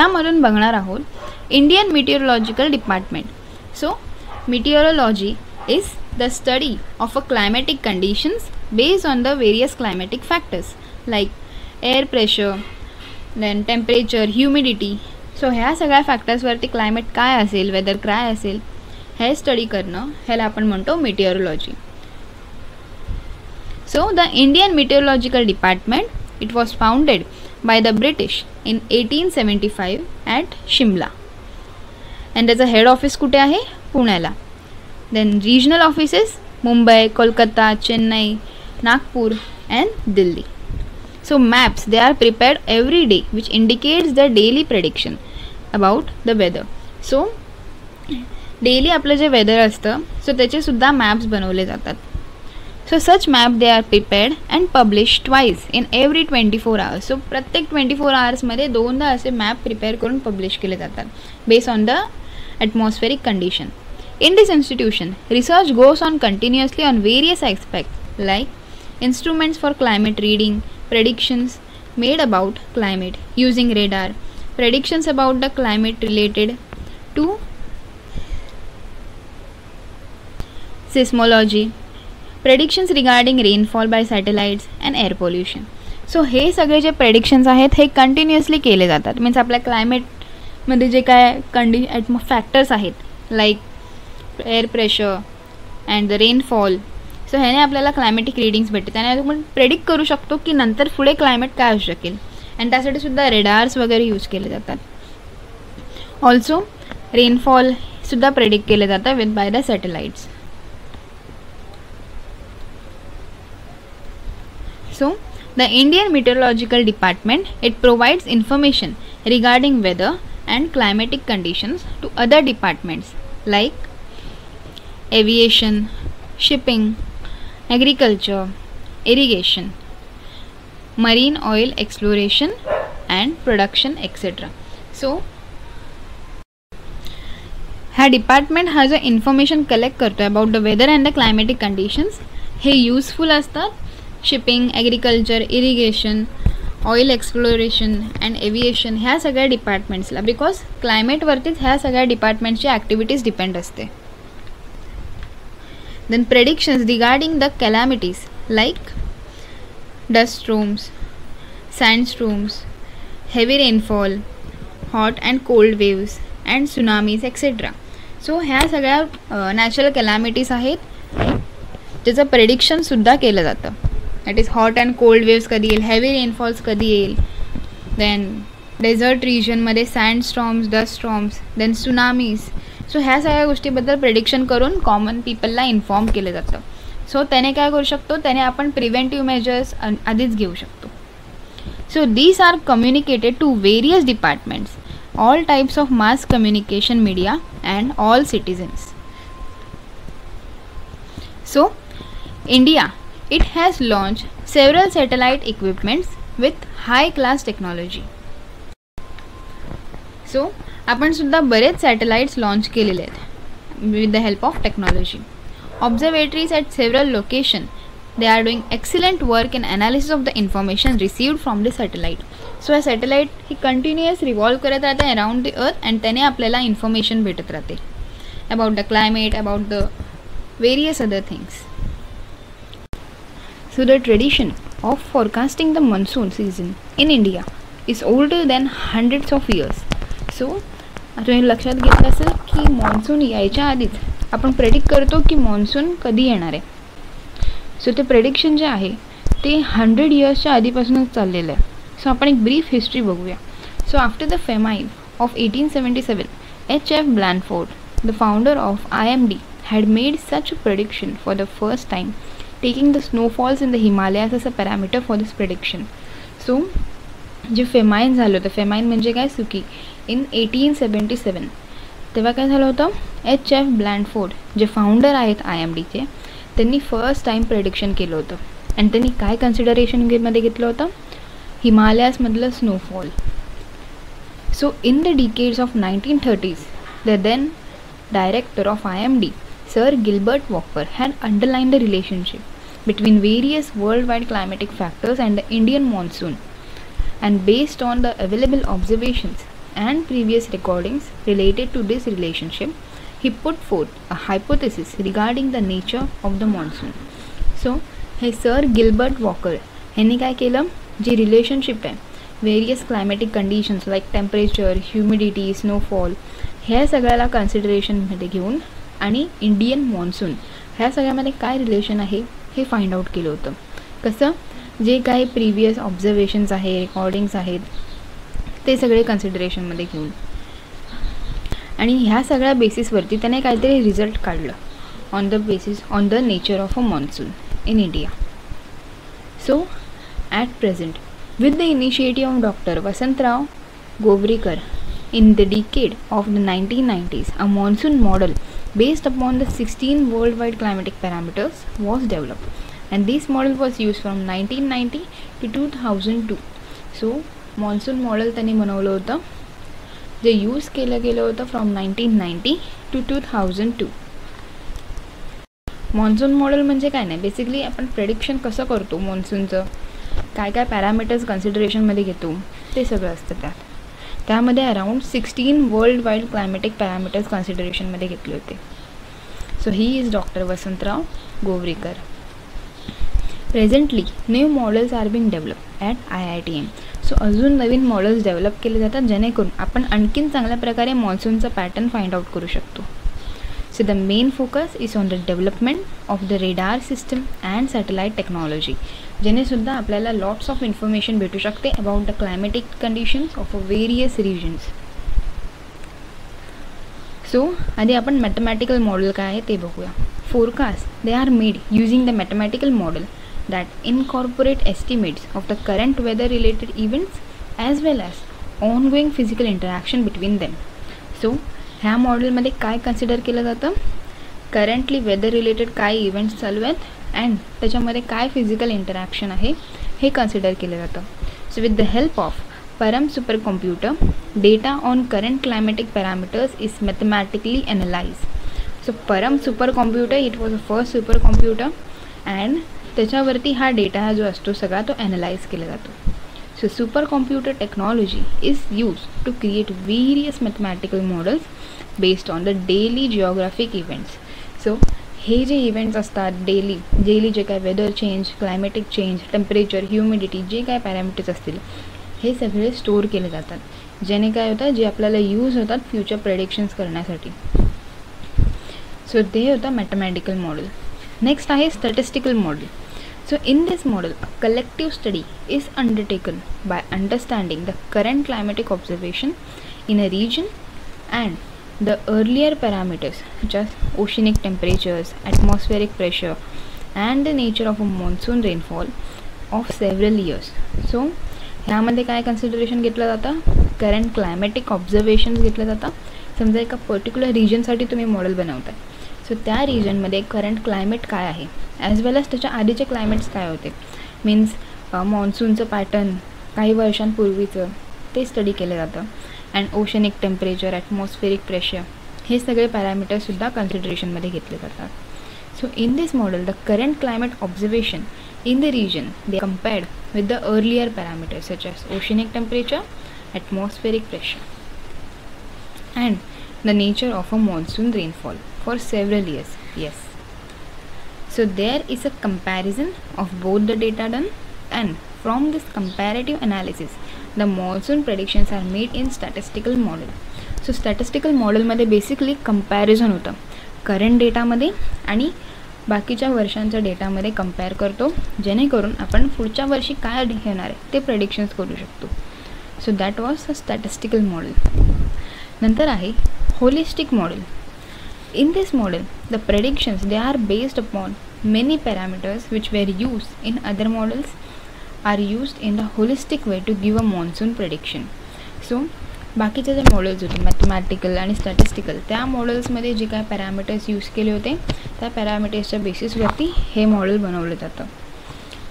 ह्यामधून बघणार आहोत Indian meteorological department so meteorology is the study of a climatic conditions based on the various climatic factors like air pressure then temperature humidity so ह्या सगळ्या फॅक्टर्सवरती climate काय असेल weather काय असेल हे स्टडी करणं ह्याला आपण म्हणतो meteorology so the Indian meteorological department it was founded by the British in eighteen seventy five at Shimla and त्याचं हेड ऑफिस कुठे आहे? पुण्याला. Then regional offices Mumbai Kolkata Chennai Nagpur and Delhi so maps they are prepared every day which indicates the daily prediction about the weather so daily आपलं जे weather असतं so त्याचेसुद्धा maps बनवले जातात. so such map they are prepared and publish twice in every twenty four hours so प्रत्येक twenty four आवर्समध्ये दोनदा असे map prepare करून publish केले जातात base on the atmospheric condition In this institution, research goes on continuously on various aspects like instruments for climate reading, predictions made about climate using radar, predictions about the climate related to seismology, predictions regarding rainfall by satellites and air pollution so हे सगळे जे predictions आहेत हे continuously केले जातात. Means आपल्या क्लायमेटमध्ये जे काय कंडि ॲटमो फॅक्टर्स आहेत like air pressure and the rainfall so ह्याने आपल्याला क्लायमेटिक रिडिंग्स भेटते त्याने आपण प्रेडिक्ट करू शकतो की नंतर पुढे क्लायमेट काय असू शकेल. अँड त्यासाठी सुद्धा रेडार्स वगैरे यूज केले जातात. ऑल्सो रेनफॉल सुद्धा प्रेडिक्ट केले जातात with by the satellites So the Indian meteorological department it provides information regarding weather and climatic conditions to other departments like aviation, shipping, agriculture, irrigation, marine oil exploration and production etc. So ह्या department हा जो information collect करतो आहे about the weather and the climatic conditions हे useful असतात shipping agriculture irrigation oil exploration and aviation ह्या सगळ्या डिपार्टमेंट्सला बिकॉज क्लायमेटवरतीच ह्या सगळ्या डिपार्टमेंटची ॲक्टिव्हिटीज डिपेंड असते. Then predictions the the like dust storms sand storms heavy rainfall hot and cold waves and tsunamis etcetera so ह्या सगळ्या नॅचरल कॅलॅमिटीज आहेत. ज्याचं प्रेडिक्शनसुद्धा केलं जातं. That is hot and cold waves कधी येईल? हेवी रेनफॉल्स कधी येईल? देन डेझर्ट रिजनमध्ये sand storms dust storms then tsunamis so ह्या सगळ्या गोष्टीबद्दल प्रेडिक्शन करून कॉमन पीपलला इन्फॉर्म केलं जातं. सो त्याने काय करू शकतो? त्याने आपण प्रिव्हेंटिव्ह मेजर्स आधीच घेऊ शकतो. So these are communicated to various departments all types of mass communication media and all citizens so India It has launched several satellite equipments with high class technology so आपण सुद्धा बरेच satellites launch केलेले आहेत with the help of technology observatories at several location they are doing excellent work in analysis of the information received from the satellite so या satellite ही continuous revolve करत राहते around the earth and त्याने आपल्याला information भेटत राहते. About the climate about the various other things so the tradition of forecasting the monsoon season in India is older than hundreds of years so तुम्ही लक्षात घेतलं असेल की मॉन्सून यायच्या आधीच आपण प्रेडिक्ट करतो की मॉन्सून कधी येणार आहे. सो ते प्रेडिक्शन जे आहे ते हंड्रेड इयर्सच्या आधीपासूनच चाललेलं आहे. सो आपण एक ब्रीफ हिस्ट्री बघूया. So after the famine of eighteen seventy seven H F Blanford the founder of I M D had made such prediction for the first time taking the snowfalls in the as a parameter for this prediction so जे famine झालं होतं famine म्हणजे काय? सुकी. In eighteen seventy सेवन तेव्हा काय झालं होतं? एच एफ ब्लँडफोर्ड जे फाउंडर आहेत आय एम डीचे त्यांनी फर्स्ट टाईम प्रेडिक्शन केलं होतं. आणि त्यांनी काय कन्सिडरेशनमध्ये घेतलं होतं? हिमालयासमधलं snowfall so in the decades of nineteen thirties the then director of I M D Sir Gilbert Walker had underline the relationship between various world wide climatic factors and the Indian monsoon and based on the available observations and previous recordings related to this relationship, he put forth a hypothesis regarding the nature of the monsoon. So हे sir Gilbert walker ह्यांनी काय केलं जे relationship आहे various climatic conditions like temperature humidity snowfall ह्या सगळ्याला कन्सिडरेशनमध्ये घेऊन आणि इंडियन मॉन्सून ह्या सगळ्यामध्ये काय रिलेशन आहे? हे फाइंड आउट केलं होतं. कसं? जे काही प्रिव्हियस ऑब्झर्वेशन्स आहे रेकॉर्डिंग्स आहेत ते सगळे कन्सिडरेशनमध्ये घेऊन. आणि ह्या सगळ्या बेसिसवरती त्याने काहीतरी रिझल्ट काढलं on the basis on the nature of a monsoon in India so at present with the initiative of doctor Vasantrao Gowariker in the decade of the nineteen nineties a monsoon model based upon the 16 worldwide climatic parameters was developed. And this model was used from 1990 to 2002 so monsoon model त्यांनी बनवलं होतं जे use केलं गेलं होतं from nineteen ninety to two thousand two monsoon model म्हणजे काय नाही बेसिकली आपण प्रेडिक्शन कसं करतो मॉन्सूनचं काय काय पॅरामीटर्स कन्सिडरेशनमध्ये घेतो ते सगळं असतं त्यात त्यामध्ये around sixteen world wide climatic parameters कन्सिडरेशनमध्ये घेतले होते. So he is doctor Vasantrao Gowariker. Presently new models are being develop at I I T M so अजून नवीन मॉडेल्स डेव्हलप केले जातात जेणेकरून आपण आणखीन चांगल्या प्रकारे मॉन्सूनचा पॅटर्न फाइंड आउट करू शकतो. So the main focus is on the development of the radar system and satellite technology जेणेसुद्धा आपल्याला लॉट्स ऑफ इन्फॉर्मेशन भेटू शकते about the climatic conditions of a various regions so आधी आपण मॅथमॅटिकल मॉडेल काय आहे ते बघूया. Forecast they are made using the mathematical model that incorporate estimates of the current weather related events as well as ongoing physical interaction between them so ह्या मॉडेलमध्ये काय consider केलं जातं? करंटली वेदर रिलेटेड काय इव्हेंट्स चालू आहेत? And त्याच्यामध्ये काय फिजिकल इंटरॅक्शन आहे हे कन्सिडर केलं जातं. So with the help of Param super computer data on current climatic parameters is mathematically analyse so Param super computer it was a first super computer and त्याच्यावरती हा data जो असतो सगळा तो ॲनलाइज केला जातो. So super computer technology is use to create various mathematical models based on the daily geographic events so हे जे इव्हेंट्स असतात डेली डेली जे काय weather change climatic change temperature humidity जे काय पॅरामीटर्स असतील हे सगळे स्टोअर केले जातात. जेणे काय होतं जे आपल्याला यूज होतात फ्युचर प्रेडिक्शन्स करण्यासाठी. सो ते होतं मॅथमॅटिकल मॉडेल नेक्स्ट आहे statistical model so in this model collective study is undertaken by understanding the current climatic observation in a region and the earlier parameters such as oceanic temperatures, atmospheric pressure and the nature of a monsoon rainfall of several years. So ह्यामध्ये काय consideration घेतलं जातं? Current climatic observations घेतलं जातं समजा एका particular रिजनसाठी तुम्ही model बनवताय. सो त्या रिजनमध्ये करंट क्लायमेट काय आहे? ॲज वेल एज त्याच्या आधीचे क्लायमेट्स काय होते? मीन्स मॉन्सूनचं पॅटर्न काही वर्षांपूर्वीचं ते स्टडी केलं जातं. And oceanic temperature atmospheric pressure हे सगळे पॅरामीटर्ससुद्धा कन्सिडरेशनमध्ये घेतले जातात. So in this model the current climate observation in the region they compared with the earlier parameters such as oceanic temperature atmospheric pressure and the nature of a monsoon rainfall for several years yes So there is a comparison of both the data done and from this comparative analysis the monsoon predictions are made in statistical model so statistical मॉडेलमध्ये basically comparison होतं. Current डेटामध्ये आणि बाकीच्या वर्षांच्या डेटामध्ये compare करतो. जेणेकरून आपण पुढच्या वर्षी काय घेणार आहे ते प्रेडिक्शन्स करू शकतो. So that was a statistical model नंतर आहे holistic model in this model the predictions they are based upon many parameters which were use in other models are used in the holistic way to give a monsoon prediction so बाकीचे जे models होते mathematical आणि statistical त्या मॉडेल्समध्ये जे काय parameters use केले होते त्या पॅरामीटर्सच्या बेसिसवरती हे मॉडेल बनवलं जातं.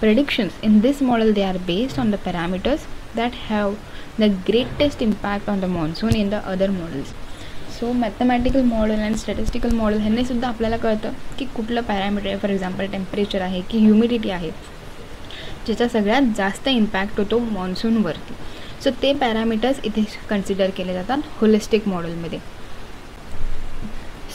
Predictions in this model they are based on the parameters that have the greatest impact on the monsoon in the other models so mathematical model आणि स्टॅटिस्टिकल मॉडेल ह्यांनीसुद्धा आपल्याला कळतं की कुठलं पॅरामीटर फॉर एक्झाम्पल टेम्परेचर आहे की humidity आहे. ज्याचा सगळ्यात जास्त इम्पॅक्ट होतो मॉन्सूनवरती सो ते पॅरामीटर्स इथे कन्सिडर केले जातात होलिस्टिक मॉडेलमध्ये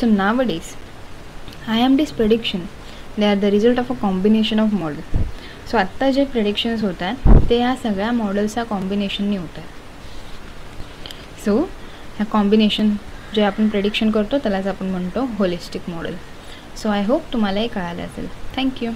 so nowadays I M D's prediction they are the result of a combination of model so आत्ता जे प्रेडिक्शन्स होत आहेत ते या सगळ्या मॉडेल्सच्या कॉम्बिनेशननी होत आहेत. सो ह्या कॉम्बिनेशन जे आपण प्रेडिक्शन करतो त्यालाच आपण म्हणतो holistic model so I hope तुम्हाला हे कळालं असेल. थँक्यू